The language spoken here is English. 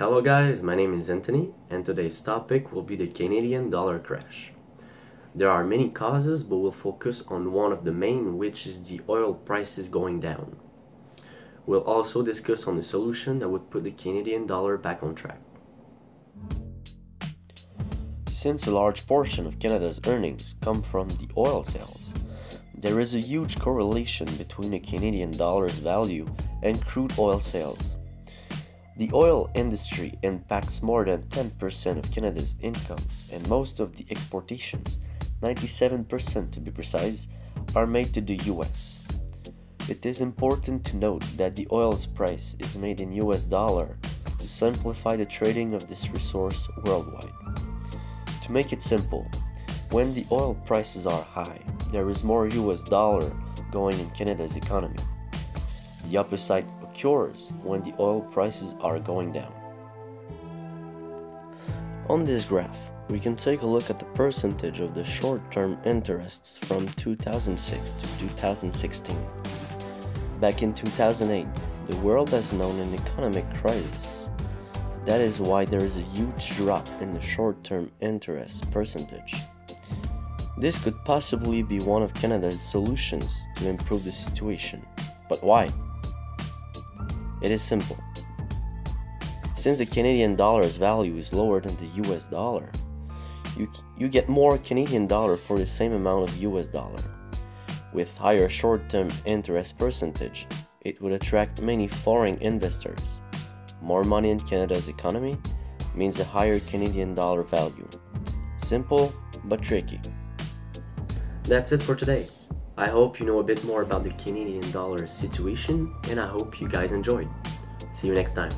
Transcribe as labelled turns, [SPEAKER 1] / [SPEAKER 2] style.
[SPEAKER 1] Hello guys, my name is Anthony and today's topic will be the Canadian dollar crash. There are many causes but we'll focus on one of the main which is the oil prices going down. We'll also discuss on a solution that would put the Canadian dollar back on track. Since a large portion of Canada's earnings come from the oil sales, there is a huge correlation between the Canadian dollar's value and crude oil sales. The oil industry impacts more than 10% of Canada's income, and most of the exportations, 97% to be precise, are made to the US. It is important to note that the oil's price is made in US dollar to simplify the trading of this resource worldwide. To make it simple, when the oil prices are high, there is more US dollar going in Canada's economy. The opposite occurs when the oil prices are going down. On this graph, we can take a look at the percentage of the short-term interests from 2006 to 2016. Back in 2008, the world has known an economic crisis. That is why there is a huge drop in the short-term interest percentage. This could possibly be one of Canada's solutions to improve the situation. But why? It is simple. Since the Canadian dollar's value is lower than the US dollar, you, you get more Canadian dollar for the same amount of US dollar. With higher short-term interest percentage, it would attract many foreign investors. More money in Canada's economy means a higher Canadian dollar value. Simple but tricky. That's it for today. I hope you know a bit more about the Canadian dollar situation and I hope you guys enjoyed. See you next time.